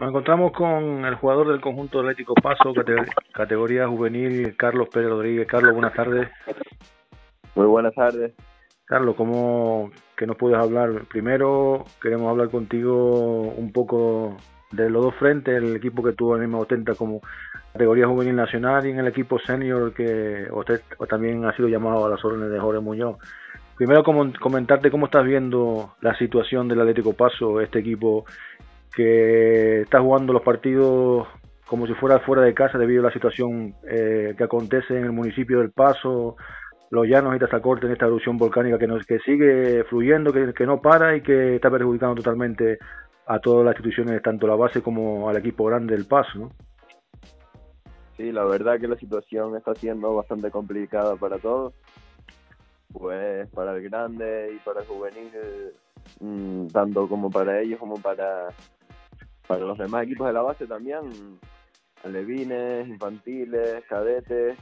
Nos encontramos con el jugador del conjunto Atlético Paso, categoría juvenil, Carlos Pérez Rodríguez. Carlos, buenas tardes. Muy buenas tardes. Carlos, ¿cómo que nos puedes hablar? Primero, queremos hablar contigo un poco de los dos frentes, el equipo que tú mismo ostenta como categoría juvenil nacional y en el equipo senior que usted también ha sido llamado a las órdenes de Jorge Muñoz. Primero, comentarte cómo estás viendo la situación del Atlético Paso, este equipo que está jugando los partidos como si fuera fuera de casa debido a la situación eh, que acontece en el municipio del Paso, los llanos y Tazacorte en esta erupción volcánica que, nos, que sigue fluyendo, que, que no para y que está perjudicando totalmente a todas las instituciones, tanto la base como al equipo grande del Paso. ¿no? Sí, la verdad que la situación está siendo bastante complicada para todos. Pues para el grande y para el juvenil, mm, tanto como para ellos como para para los demás equipos de la base también, alevines, infantiles, cadetes,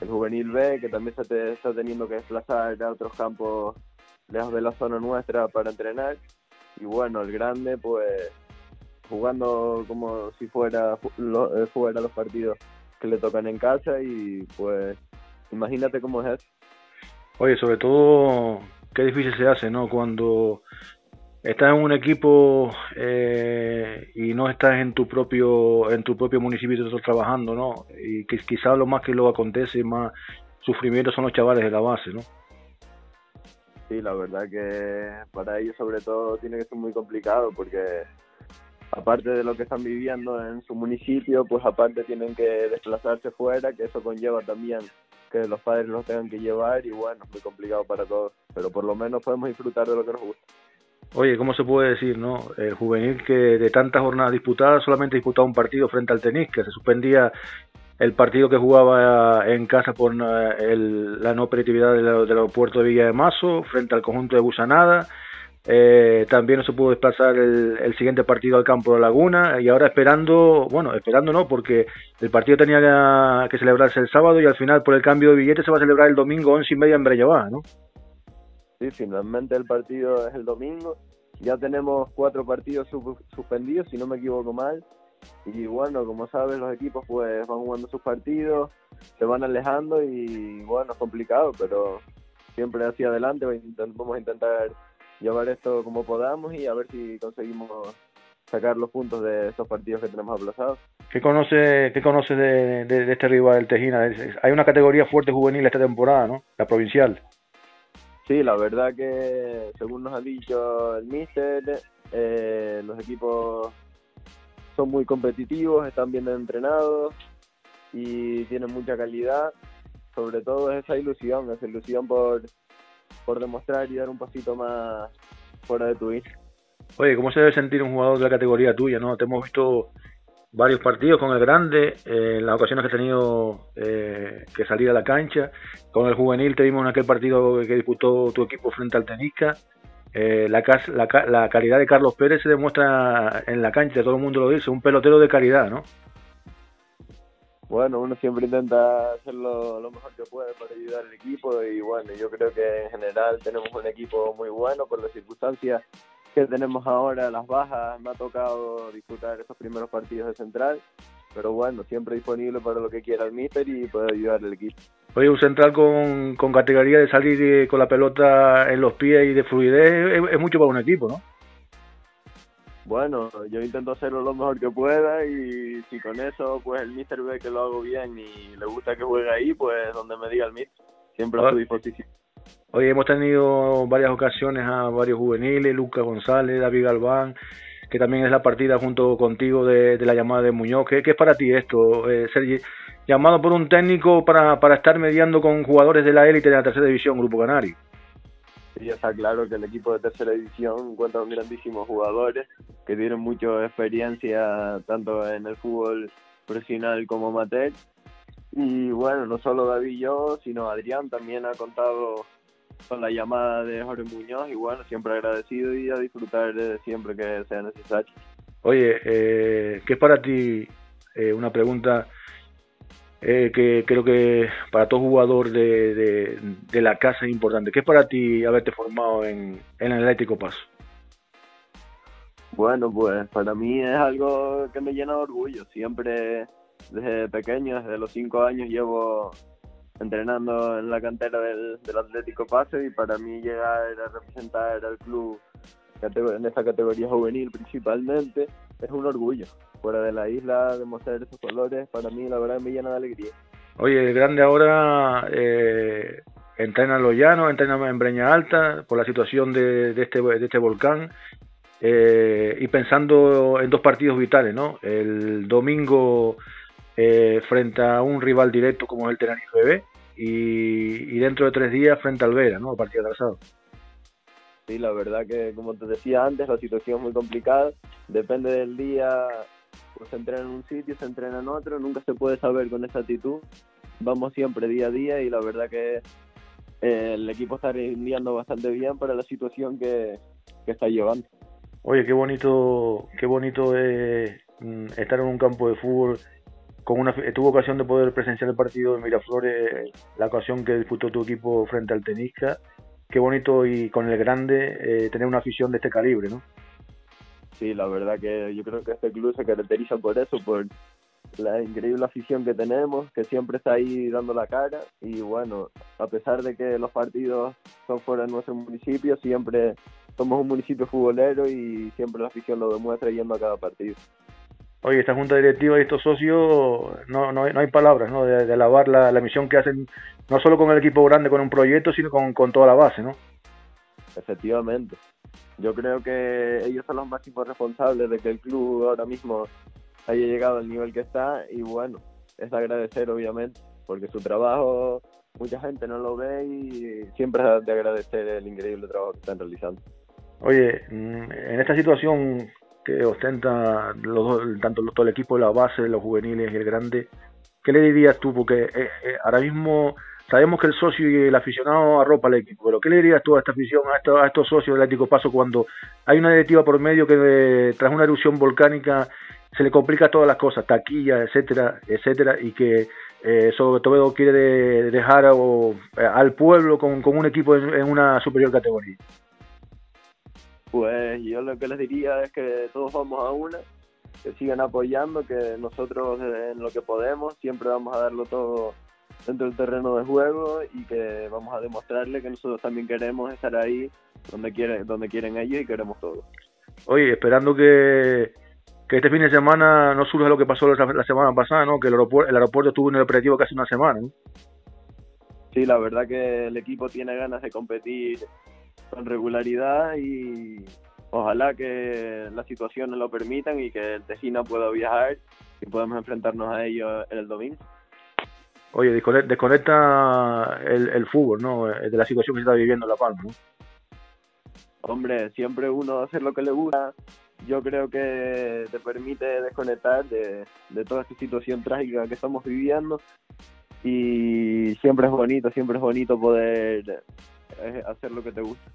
el juvenil B, que también se está teniendo que desplazar a otros campos lejos de la zona nuestra para entrenar. Y bueno, el grande, pues jugando como si fuera, lo, eh, fuera los partidos que le tocan en casa y pues imagínate cómo es eso. Oye, sobre todo, qué difícil se hace, ¿no? Cuando estás en un equipo eh, y no estás en tu propio en tu propio municipio y trabajando, ¿no? Y que quizás lo más que lo acontece, más sufrimiento son los chavales de la base, ¿no? Sí, la verdad que para ellos sobre todo tiene que ser muy complicado porque aparte de lo que están viviendo en su municipio, pues aparte tienen que desplazarse fuera, que eso conlleva también que los padres los tengan que llevar y bueno, es muy complicado para todos, pero por lo menos podemos disfrutar de lo que nos gusta. Oye, ¿cómo se puede decir, no? El juvenil que de tantas jornadas disputadas solamente disputaba un partido frente al tenis, que se suspendía el partido que jugaba en casa por eh, la no operatividad del, aeropuerto de Villa de Mazo frente al conjunto de Busanada. Eh, también no se pudo desplazar el, siguiente partido al campo de Laguna y ahora esperando, bueno, esperando no, porque el partido tenía que celebrarse el sábado y al final por el cambio de billete se va a celebrar el domingo once y media en Brellabá, ¿no? Sí, finalmente el partido es el domingo. Ya tenemos cuatro partidos suspendidos, si no me equivoco mal. Y bueno, como sabes, los equipos pues van jugando sus partidos, se van alejando y bueno, es complicado, pero siempre hacia adelante vamos a intentar llevar esto como podamos y a ver si conseguimos sacar los puntos de estos partidos que tenemos aplazados. ¿Qué conoce, qué conoce de, este rival del Tejina? Hay una categoría fuerte juvenil esta temporada, ¿no? La provincial. Sí, la verdad que según nos ha dicho el míster, eh, los equipos son muy competitivos, están bien entrenados y tienen mucha calidad. Sobre todo es esa ilusión, esa ilusión por, por demostrar y dar un pasito más fuera de tu isla. Oye, ¿cómo se debe sentir un jugador de la categoría tuya? no Te hemos visto varios partidos con el grande, en las ocasiones que he tenido eh, que salir a la cancha. Con el juvenil te vimos en aquel partido que disputó tu equipo frente al Tenisca. Eh, la, la, la, calidad de Carlos Pérez se demuestra en la cancha, todo el mundo lo dice, un pelotero de calidad, ¿no? Bueno, uno siempre intenta hacerlo lo mejor que puede para ayudar al equipo y bueno, yo creo que en general tenemos un equipo muy bueno por las circunstancias que tenemos ahora, las bajas, me ha tocado disputar esos primeros partidos de central, pero bueno, siempre disponible para lo que quiera el míster y poder ayudar al equipo. Oye, un central con, con categoría de salir eh, con la pelota en los pies y de fluidez es, mucho para un equipo, ¿no? Bueno, yo intento hacerlo lo mejor que pueda y si con eso pues el míster ve que lo hago bien y le gusta que juegue ahí, pues donde me diga el míster, siempre a su disposición. Hoy hemos tenido varias ocasiones a varios juveniles, Lucas González, David Galván, que también es la partida junto contigo de, la llamada de Muñoz. ¿Qué, es para ti esto, eh, ser llamado por un técnico para, para estar mediando con jugadores de la élite de la tercera división, Grupo Canario? Sí, está claro que el equipo de tercera división cuenta con grandísimos jugadores que tienen mucha experiencia tanto en el fútbol profesional como amateur. Y bueno, no solo David y yo, sino Adrián también ha contado con la llamada de Jorge Muñoz y bueno, siempre agradecido y a disfrutar de siempre que sea necesario. Oye, eh, ¿qué es para ti eh, una pregunta eh, que creo que para todo jugador de, de, la casa es importante? ¿Qué es para ti haberte formado en, en el Atlético Paso? Bueno, pues para mí es algo que me llena de orgullo. Siempre desde pequeño, desde los cinco años, llevo entrenando en la cantera del, Atlético Paso y para mí llegar a representar al club en esta categoría juvenil principalmente es un orgullo. Fuera de la isla, demostrar esos colores, para mí la verdad me llena de alegría. Oye, el grande ahora eh, entrena en Los Llanos, entrena en Breña Alta por la situación de, este, este volcán. Eh, y pensando en dos partidos vitales, ¿no? El domingo eh, frente a un rival directo como es el Tenerife B y, dentro de tres días frente al Vera, ¿no? Partido atrasado. Sí, la verdad que como te decía antes, la situación es muy complicada. Depende del día, pues se entrena en un sitio, se entrena en otro, nunca se puede saber con exactitud. Vamos siempre día a día y la verdad que eh, el equipo está rindiendo bastante bien para la situación que, que está llevando. Oye, qué bonito, qué bonito es mm, estar en un campo de fútbol con una, tuvo ocasión de poder presenciar el partido de Miraflores, la ocasión que disputó tu equipo frente al Tenisca. Qué bonito y con el grande eh, tener una afición de este calibre, ¿no? Sí, la verdad que yo creo que este club se caracteriza por eso, por la increíble afición que tenemos, que siempre está ahí dando la cara y bueno, a pesar de que los partidos son fuera de nuestro municipio, siempre somos un municipio futbolero y siempre la afición lo demuestra yendo a cada partido. Oye, esta junta directiva y estos socios, no, no, hay palabras, ¿no? De, alabar la, misión que hacen, no solo con el equipo grande, con un proyecto, sino con, con toda la base, ¿no? Efectivamente. Yo creo que ellos son los máximos responsables de que el club ahora mismo haya llegado al nivel que está y bueno, es agradecer obviamente, porque su trabajo mucha gente no lo ve y siempre es de agradecer el increíble trabajo que están realizando. Oye, mm, en esta situación que ostenta los, tanto todo el equipo de la base, los juveniles y el grande, ¿qué le dirías tú? Porque eh, eh, ahora mismo sabemos que el socio y el aficionado arropa al equipo, pero ¿qué le dirías tú a esta afición, a, estos, socios del Atlético Paso cuando hay una directiva por medio que eh, tras una erupción volcánica se le complica todas las cosas, taquilla, etcétera, etcétera, y que sobre todo quiere dejar al pueblo con, un equipo en una superior categoría? Pues yo lo que les diría es que todos vamos a una, que sigan apoyando, que nosotros en lo que podemos siempre vamos a darlo todo dentro del terreno de juego y que vamos a demostrarle que nosotros también queremos estar ahí donde quieren, donde quieren ellos y queremos todos. Oye, esperando que, que este fin de semana no surja lo que pasó la, semana pasada, ¿no? Que el aeropuerto, el aeropuerto estuvo en el operativo casi una semana, ¿no? Sí, la verdad que el equipo tiene ganas de competir con regularidad y ojalá que las situaciones lo permitan y que el Tejina pueda viajar y podamos enfrentarnos a ellos en el domingo. Oye, desconecta el, el fútbol, ¿no? De la situación que se está viviendo en La Palma, ¿no? Hombre, siempre uno hace lo que le gusta. Yo creo que te permite desconectar de, de toda esta situación trágica que estamos viviendo y siempre es bonito, siempre es bonito poder hacer lo que te gusta.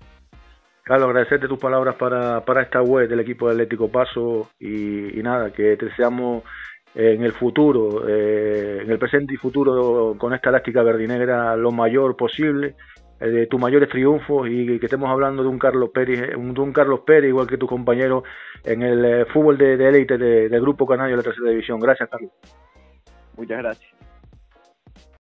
Carlos, agradecerte tus palabras para, para esta web del equipo de Atlético Paso y, nada, que te deseamos en el futuro, eh, en el presente y futuro con esta elástica verdinegra lo mayor posible, eh, de tus mayores triunfos y que estemos hablando de un Carlos Pérez, de un Carlos Pérez igual que tu compañero en el eh, fútbol de élite del Grupo Canario de la Tercera División. Gracias, Carlos. Muchas gracias.